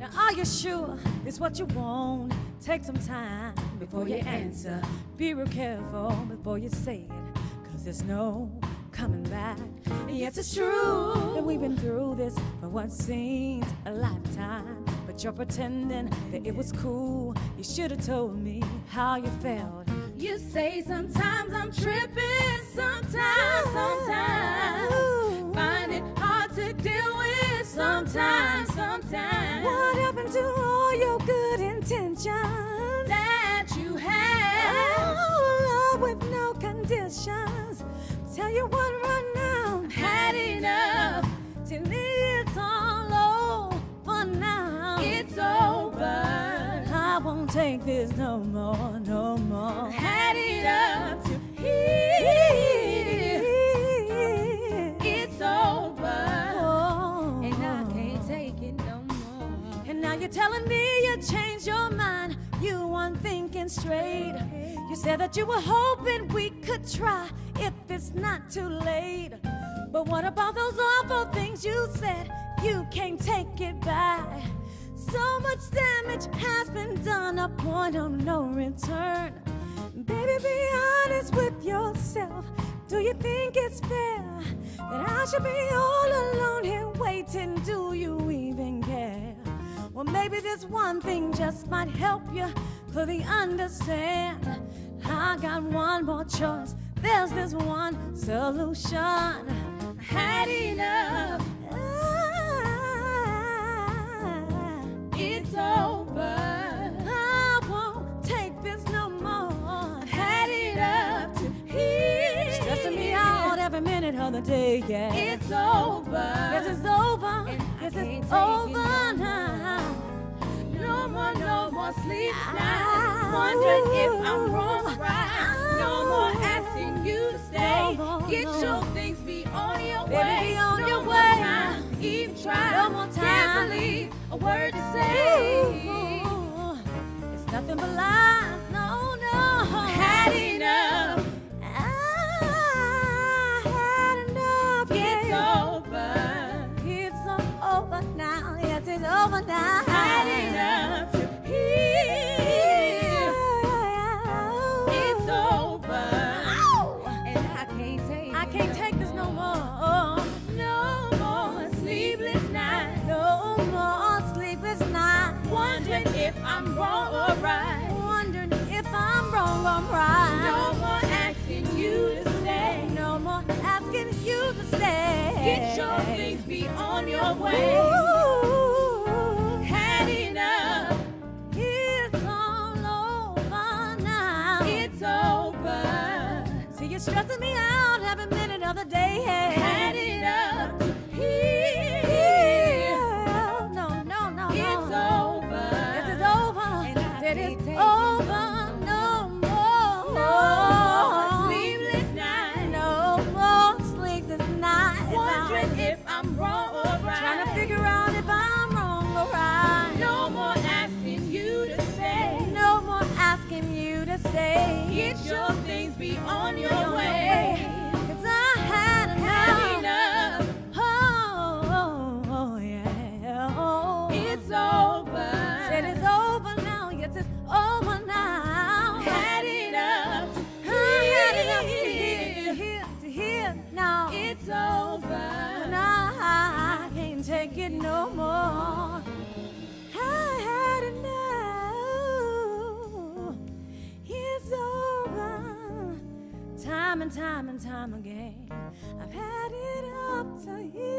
Now, are you sure it's what you want? Take some time before you answer. Be real careful before you say it, cause there's no coming back. Yes, it's true that we've been through this for what seems a lifetime. But you're pretending that it was cool. You should have told me how you felt. You say sometimes I'm tripping, sometimes, sometimes. Conditions. Tell you what, right now, Had enough, till it's all over now. it's over. I won't take this no more, no more. Had enough to heal. It's over. Oh. And I can't take it no more. And now you're telling me you changed your mind. You weren't thinking straight. You said that you were hoping we could try if it's not too late. But what about those awful things you said? You can't take it back. So much damage has been done, a point of no return. Baby, be honest with yourself. Do you think it's fair that I should be all alone here waiting? Do you even care? Well, maybe this one thing just might help you fully understand. I got one more choice. There's this one solution. Had enough. I, It's over. I won't take this no more. Had it up to here. Stressing me out every minute of the day, yeah. It's over. Yes, it's over. And I Yes, it's it over no now. No more, no more sleep now. Ah, Wondering if I'm wrong word to say. Ooh, it's nothing but lies. No, no. Had enough. I had enough. It's yeah. over. It's over now. Yes, it's over now. Had enough. It's over. And I can't take I can't take right. No more asking you to stay. No more asking you to stay. Get your things, be on your way. Ooh, Had enough. it's all over now. It's over. See, you're stressing me out every minute of the day. Had enough It's over. And I can't take it no more. I had enough. It's over. Time and time and time again, I've had it up to here,